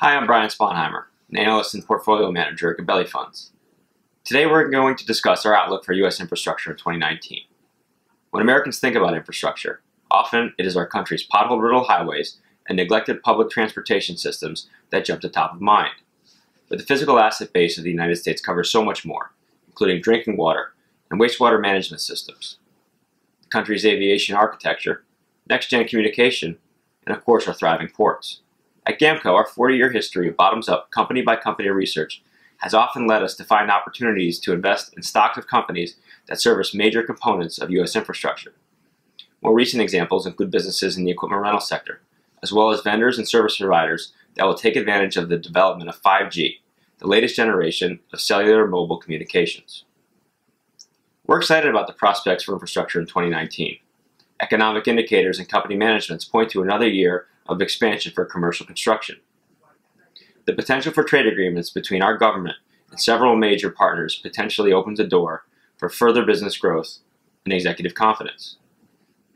Hi, I'm Brian Sponheimer, an analyst and portfolio manager at Gabelli Funds. Today we're going to discuss our outlook for U.S. infrastructure in 2019. When Americans think about infrastructure, often it is our country's pothole-riddled highways and neglected public transportation systems that jump to top of mind. But the physical asset base of the United States covers so much more, including drinking water and wastewater management systems, the country's aviation architecture, next-gen communication, and of course our thriving ports. At GAMCO, our 40-year history of bottoms-up, company-by-company research has often led us to find opportunities to invest in stocks of companies that service major components of U.S. infrastructure. More recent examples include businesses in the equipment rental sector, as well as vendors and service providers that will take advantage of the development of 5G, the latest generation of cellular mobile communications. We're excited about the prospects for infrastructure in 2019. Economic indicators and company managements point to another year of expansion for commercial construction. The potential for trade agreements between our government and several major partners potentially opens a door for further business growth and executive confidence.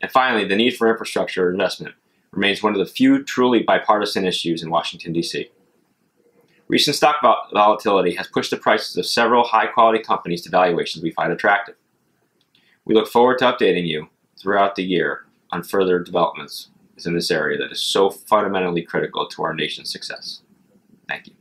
And finally, the need for infrastructure investment remains one of the few truly bipartisan issues in Washington, D.C. Recent stock volatility has pushed the prices of several high-quality companies to valuations we find attractive. We look forward to updating you throughout the year on further developments in this area that is so fundamentally critical to our nation's success. Thank you.